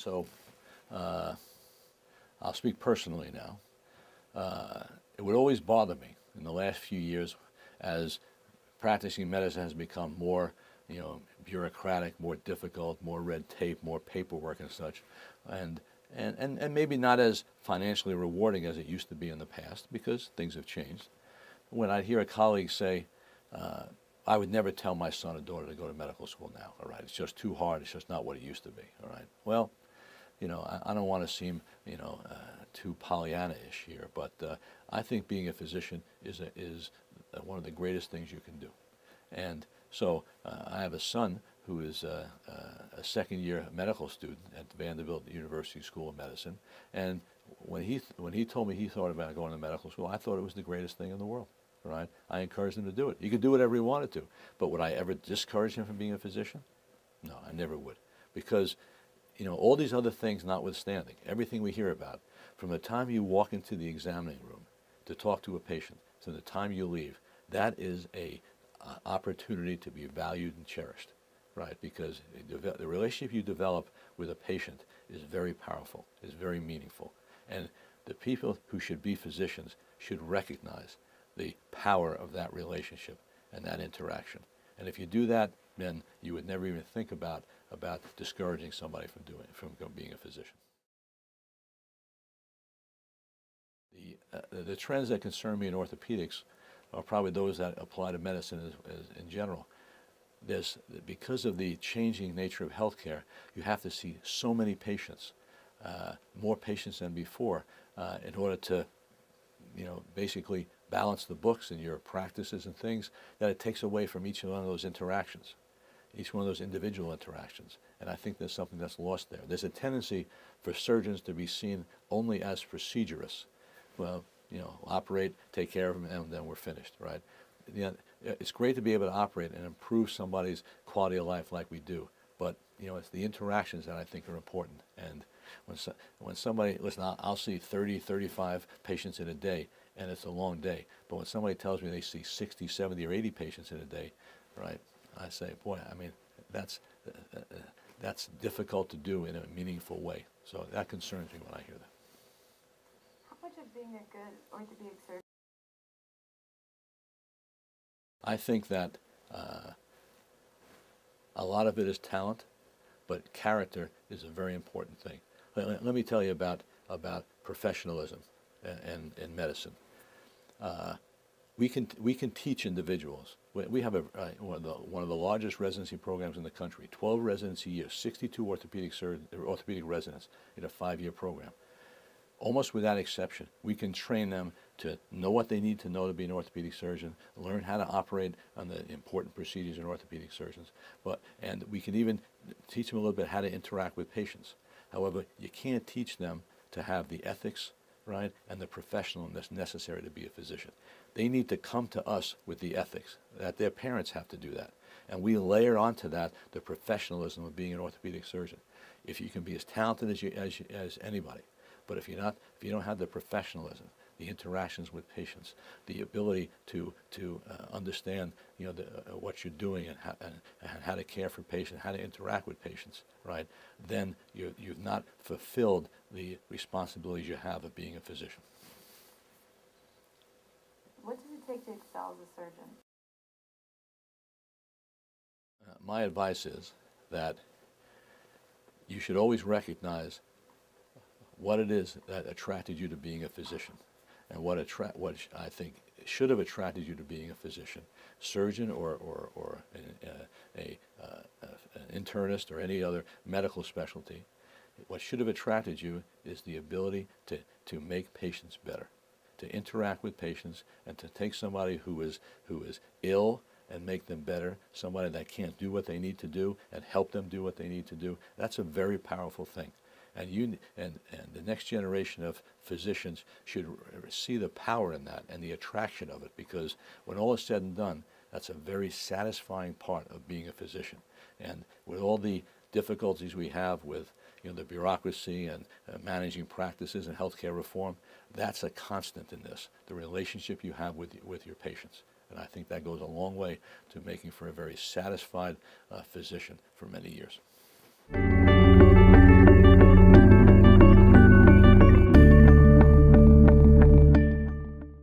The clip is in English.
So uh, I'll speak personally now. Uh, it would always bother me in the last few years as practicing medicine has become more, you know, bureaucratic, more difficult, more red tape, more paperwork and such, and, and, and, and maybe not as financially rewarding as it used to be in the past because things have changed. When I hear a colleague say, uh, I would never tell my son or daughter to go to medical school now, all right? It's just too hard. It's just not what it used to be, all right? Well, you know, I, I don't want to seem, you know, uh, too Pollyanna-ish here, but uh, I think being a physician is, a, is one of the greatest things you can do. And so uh, I have a son who is uh, uh, a second-year medical student at Vanderbilt University School of Medicine, and when he when he told me he thought about going to medical school, I thought it was the greatest thing in the world. Right? I encouraged him to do it. He could do whatever he wanted to, but would I ever discourage him from being a physician? No, I never would, because you know all these other things notwithstanding, everything we hear about, from the time you walk into the examining room to talk to a patient to the time you leave, that is a uh, opportunity to be valued and cherished, right? Because the relationship you develop with a patient is very powerful, is very meaningful. And the people who should be physicians should recognize the power of that relationship and that interaction. And if you do that, then you would never even think about, about discouraging somebody from, doing, from being a physician. The, uh, the trends that concern me in orthopedics are probably those that apply to medicine as, as in general. There's, because of the changing nature of healthcare, you have to see so many patients, uh, more patients than before, uh, in order to, you know, basically balance the books and your practices and things, that it takes away from each one of those interactions, each one of those individual interactions. And I think there's something that's lost there. There's a tendency for surgeons to be seen only as procedurists. Well, you know, operate, take care of them, and then we're finished, right? You know, it's great to be able to operate and improve somebody's quality of life like we do, but you know, it's the interactions that I think are important. And when so, when somebody, listen, I'll, I'll see 30, 35 patients in a day, and it's a long day. But when somebody tells me they see 60, 70, or 80 patients in a day, right? I say, boy, I mean, that's uh, uh, that's difficult to do in a meaningful way. So that concerns me when I hear that How much of being a good orthopedic surgeon? I think that uh, a lot of it is talent, but character is a very important thing. Let, let me tell you about, about professionalism in, in, medicine. We, can, we can teach individuals. We, have a, uh, one, of the, one of the largest residency programs in the country, 12 residency years, 62 orthopedic, surgeon, orthopedic residents in a five-year program almost without exception, we can train them to know what they need to know to be an orthopedic surgeon, learn how to operate on the important procedures in orthopedic surgeons, but, and we can even teach them a little bit how to interact with patients. However, you can't teach them to have the ethics, right, and the professionalness necessary to be a physician. They need to come to us with the ethics, that their parents have to do that. And we layer onto that the professionalism of being an orthopedic surgeon. If you can be as talented as, you, as, as anybody, but if you're not, if you don't have the professionalism, the interactions with patients, the ability to to uh, understand, you know, the, uh, what you're doing and how, and, and, how to care for patients, how to interact with patients, right? Then you you've not fulfilled the responsibilities you have of being a physician. What does it take to excel as a surgeon? Uh, my advice is that you should always recognize what it is that attracted you to being a physician and what, attra- what I think should have attracted you to being a physician, surgeon or, or, or uh, a, a, a, an internist or any other medical specialty. What should have attracted you is the ability to, to make patients better, to interact with patients and to take somebody who is, who is ill and make them better, somebody that can't do what they need to do and help them do what they need to do. That's a very powerful thing. And, you, and, and the next generation of physicians should see the power in that and the attraction of it because when all is said and done, that's a very satisfying part of being a physician. And with all the difficulties we have with you know, the bureaucracy and uh, managing practices and healthcare reform, that's a constant in this, the relationship you have with, with your patients. And I think that goes a long way to making for a very satisfied uh, physician for many years.